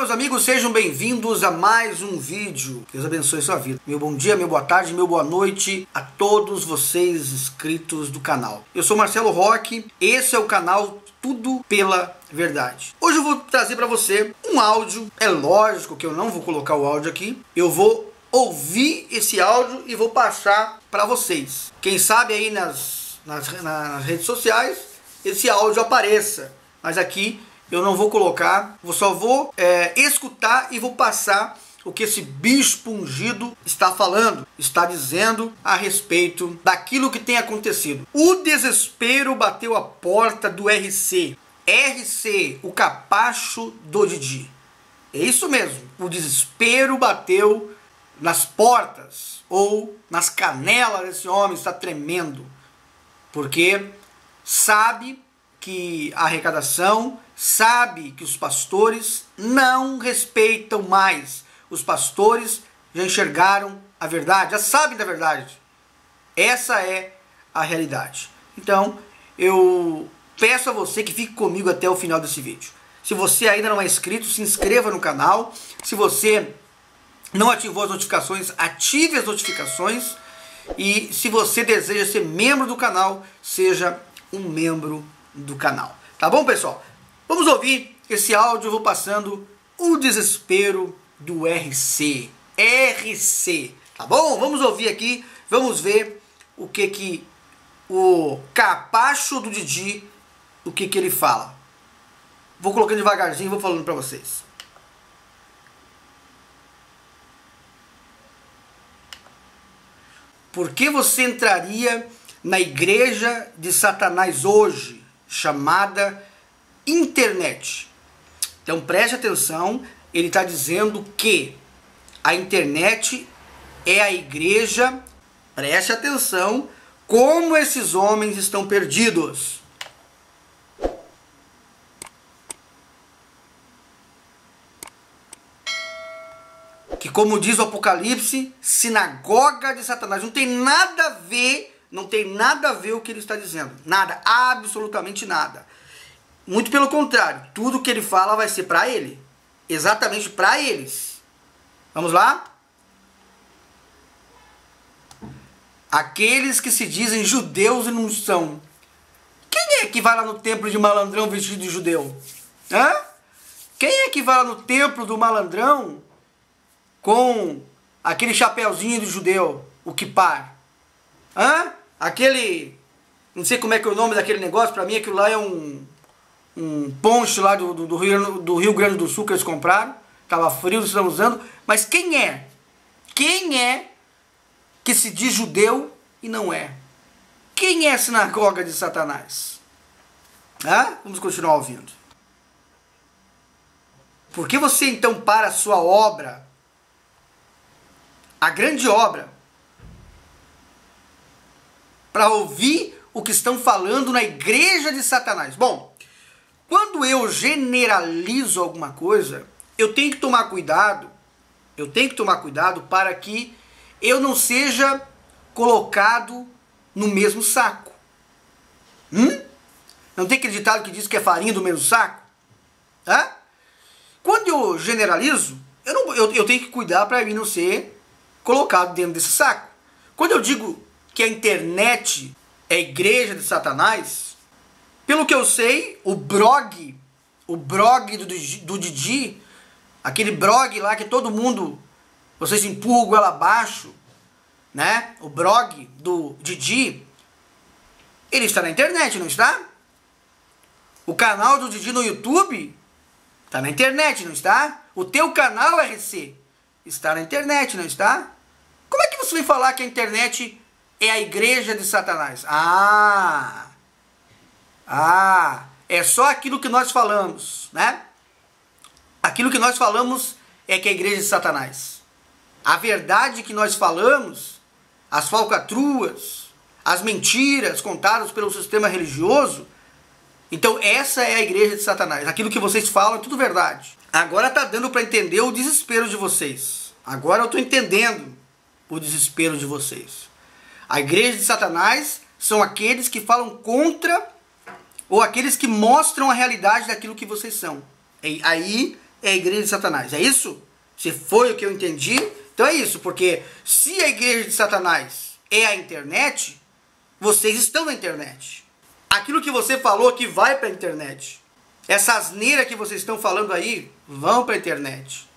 meus amigos, sejam bem-vindos a mais um vídeo. Deus abençoe sua vida. Meu bom dia, meu boa tarde, meu boa noite a todos vocês inscritos do canal. Eu sou Marcelo Roque, esse é o canal Tudo pela Verdade. Hoje eu vou trazer para você um áudio. É lógico que eu não vou colocar o áudio aqui. Eu vou ouvir esse áudio e vou passar para vocês. Quem sabe aí nas, nas, nas redes sociais esse áudio apareça. Mas aqui eu não vou colocar, eu só vou é, escutar e vou passar o que esse bispo ungido está falando, está dizendo a respeito daquilo que tem acontecido. O desespero bateu a porta do RC. RC, o capacho do Didi. É isso mesmo, o desespero bateu nas portas ou nas canelas desse homem, está tremendo, porque sabe que a arrecadação sabe que os pastores não respeitam mais. Os pastores já enxergaram a verdade, já sabem da verdade. Essa é a realidade. Então, eu peço a você que fique comigo até o final desse vídeo. Se você ainda não é inscrito, se inscreva no canal. Se você não ativou as notificações, ative as notificações. E se você deseja ser membro do canal, seja um membro do canal. Tá bom, pessoal? Vamos ouvir esse áudio, vou passando o desespero do RC. RC, tá bom? Vamos ouvir aqui, vamos ver o que que o capacho do Didi, o que que ele fala. Vou colocando devagarzinho e vou falando para vocês. Por que você entraria na igreja de Satanás hoje? chamada internet. Então preste atenção, ele está dizendo que a internet é a igreja, preste atenção, como esses homens estão perdidos. Que como diz o Apocalipse, sinagoga de Satanás. Não tem nada a ver não tem nada a ver o que ele está dizendo. Nada, absolutamente nada. Muito pelo contrário, tudo que ele fala vai ser para ele. Exatamente para eles. Vamos lá? Aqueles que se dizem judeus e não são. Quem é que vai lá no templo de malandrão vestido de judeu? Hã? Quem é que vai lá no templo do malandrão com aquele chapéuzinho de judeu, o kipar? Hã? Aquele. Não sei como é que é o nome daquele negócio, pra mim aquilo lá é um. Um ponche lá do, do, do, Rio, do Rio Grande do Sul que eles compraram. Tava frio, eles estão usando. Mas quem é? Quem é que se diz judeu e não é? Quem é a sinagoga de Satanás? Vamos continuar ouvindo. Por que você então para a sua obra, a grande obra, para ouvir o que estão falando na igreja de Satanás. Bom, quando eu generalizo alguma coisa, eu tenho que tomar cuidado, eu tenho que tomar cuidado para que eu não seja colocado no mesmo saco. Hum? Não tem aquele ditado que diz que é farinha do mesmo saco? Hã? Quando eu generalizo, eu, não, eu, eu tenho que cuidar para mim não ser colocado dentro desse saco. Quando eu digo que a internet é a igreja de Satanás, pelo que eu sei, o blog, o blog do, do Didi, aquele blog lá que todo mundo, vocês empurram ela abaixo, né? O blog do Didi, ele está na internet, não está? O canal do Didi no YouTube está na internet, não está? O teu canal RC está na internet, não está? Como é que você vai falar que a internet é a igreja de Satanás. Ah! Ah! É só aquilo que nós falamos, né? Aquilo que nós falamos é que é a igreja de Satanás. A verdade que nós falamos, as falcatruas, as mentiras contadas pelo sistema religioso, então essa é a igreja de Satanás. Aquilo que vocês falam é tudo verdade. Agora tá dando para entender o desespero de vocês. Agora eu tô entendendo o desespero de vocês. A igreja de Satanás são aqueles que falam contra ou aqueles que mostram a realidade daquilo que vocês são. E aí é a igreja de Satanás. É isso? Se foi o que eu entendi, então é isso, porque se a igreja de Satanás é a internet, vocês estão na internet. Aquilo que você falou que vai para a internet. Essa asneira que vocês estão falando aí vão para a internet.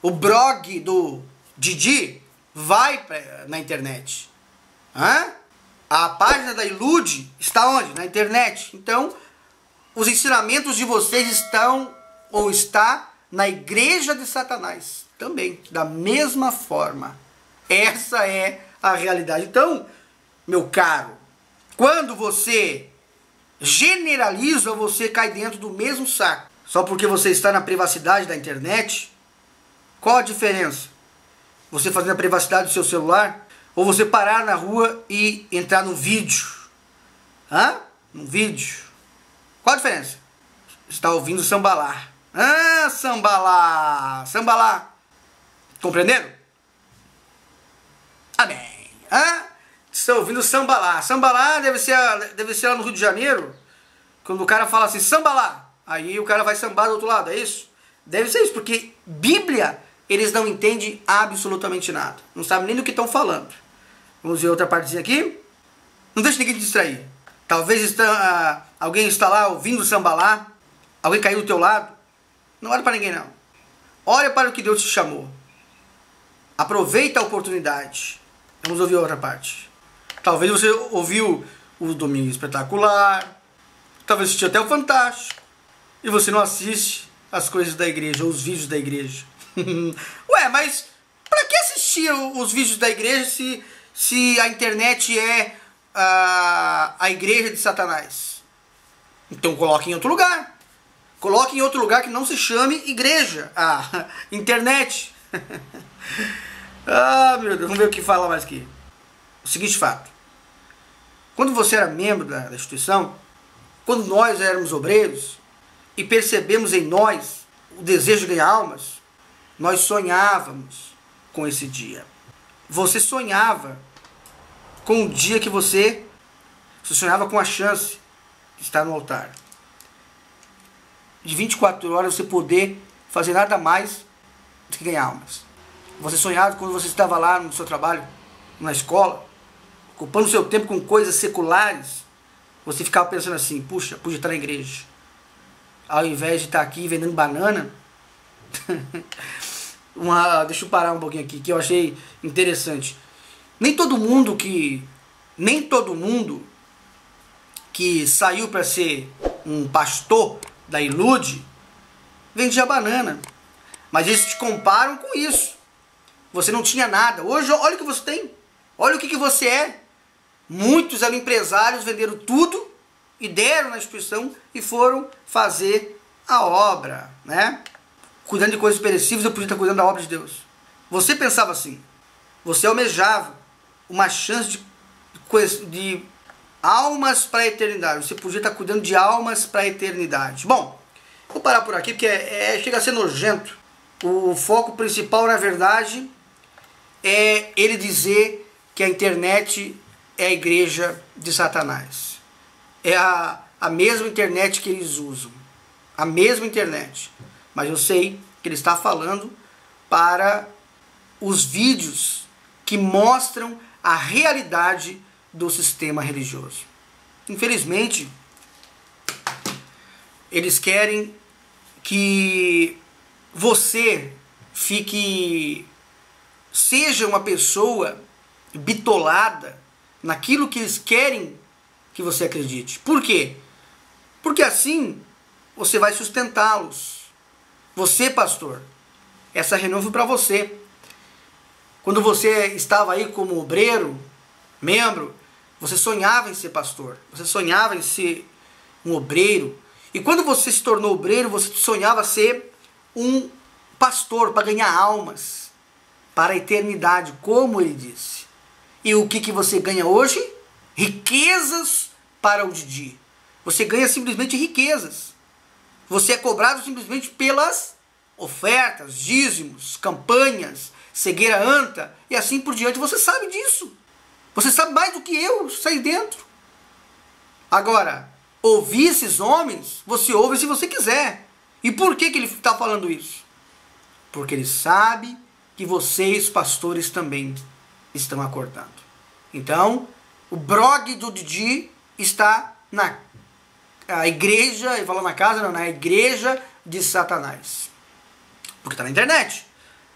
O blog do Didi vai pra, na internet. Hã? A página da Ilude está onde? Na internet. Então, os ensinamentos de vocês estão ou está na igreja de Satanás também, da mesma forma. Essa é a realidade. Então, meu caro, quando você generaliza, você cai dentro do mesmo saco. Só porque você está na privacidade da internet, qual a diferença? Você fazer a privacidade do seu celular ou você parar na rua e entrar no vídeo? Hã? No vídeo. Qual a diferença? Você está ouvindo sambalar. Ah, sambalar! Sambalar! Compreenderam? Amém. Hã? Estão ouvindo sambalar. Sambalar deve ser, deve ser lá no Rio de Janeiro. Quando o cara fala assim, sambalar. Aí o cara vai sambar do outro lado, é isso? Deve ser isso, porque Bíblia eles não entendem absolutamente nada. Não sabem nem do que estão falando. Vamos ver outra partezinha aqui. Não deixe ninguém te distrair. Talvez está, ah, alguém está lá ouvindo sambalar. Alguém caiu do teu lado. Não olhe para ninguém não. Olha para o que Deus te chamou. Aproveita a oportunidade. Vamos ouvir outra parte. Talvez você ouviu o Domingo Espetacular. Talvez assistiu até o Fantástico. E você não assiste as coisas da igreja, ou os vídeos da igreja. Ué, mas para que assistir os vídeos da igreja se, se a internet é a, a igreja de Satanás? Então coloque em outro lugar. Coloque em outro lugar que não se chame igreja. Ah, internet. ah, meu Deus, vamos ver o que fala mais aqui. O seguinte fato. Quando você era membro da, da instituição, quando nós éramos obreiros e percebemos em nós o desejo de ganhar almas, nós sonhávamos com esse dia. Você sonhava com o dia que você, você sonhava com a chance de estar no altar. De 24 horas você poder fazer nada mais do que ganhar almas. Você sonhava quando você estava lá no seu trabalho, na escola, ocupando seu tempo com coisas seculares, você ficava pensando assim, puxa, podia estar na igreja. Ao invés de estar aqui vendendo banana, uma, deixa eu parar um pouquinho aqui que eu achei interessante. Nem todo mundo que nem todo mundo que saiu para ser um pastor da Ilude vendia banana. Mas eles te comparam com isso. Você não tinha nada. Hoje, olha o que você tem. Olha o que, que você é. Muitos eram empresários, venderam tudo e deram na instituição e foram fazer a obra, né? Cuidando de coisas perecíveis, eu podia estar cuidando da obra de Deus. Você pensava assim. Você almejava uma chance de, de almas para a eternidade. Você podia estar cuidando de almas para a eternidade. Bom, vou parar por aqui porque é, é, chega a ser nojento. O foco principal, na verdade, é ele dizer que a internet é a igreja de Satanás. É a, a mesma internet que eles usam. A mesma internet mas eu sei que ele está falando para os vídeos que mostram a realidade do sistema religioso. Infelizmente, eles querem que você fique seja uma pessoa bitolada naquilo que eles querem que você acredite. Por quê? Porque assim você vai sustentá-los. Você, pastor, essa reunião foi para você. Quando você estava aí como obreiro, membro, você sonhava em ser pastor, você sonhava em ser um obreiro. E quando você se tornou obreiro, você sonhava ser um pastor para ganhar almas para a eternidade, como ele disse. E o que, que você ganha hoje? Riquezas para o Didi. Você ganha simplesmente riquezas. Você é cobrado simplesmente pelas ofertas, dízimos, campanhas, cegueira anta e assim por diante. Você sabe disso. Você sabe mais do que eu, sair dentro. Agora, ouvir esses homens, você ouve se você quiser. E por que, que ele está falando isso? Porque ele sabe que vocês, pastores, também estão acordando. Então, o blog do Didi está na a igreja, ele falou na casa, não, na igreja de Satanás. Porque está na internet.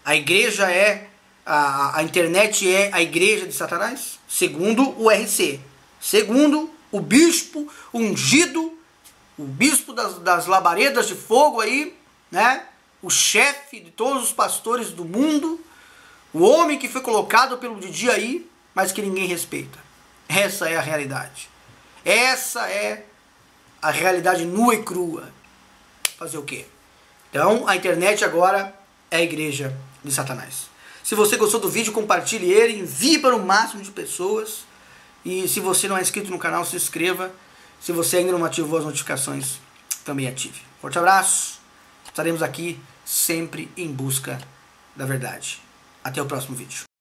A igreja é, a, a internet é a igreja de Satanás, segundo o RC. Segundo o bispo ungido, o bispo das, das labaredas de fogo aí, né? O chefe de todos os pastores do mundo, o homem que foi colocado pelo Didi aí, mas que ninguém respeita. Essa é a realidade. Essa é a realidade nua e crua. Fazer o quê? Então, a internet agora é a igreja de Satanás. Se você gostou do vídeo, compartilhe ele, envie para o máximo de pessoas. E se você não é inscrito no canal, se inscreva. Se você ainda não ativou as notificações, também ative. Forte abraço. Estaremos aqui sempre em busca da verdade. Até o próximo vídeo.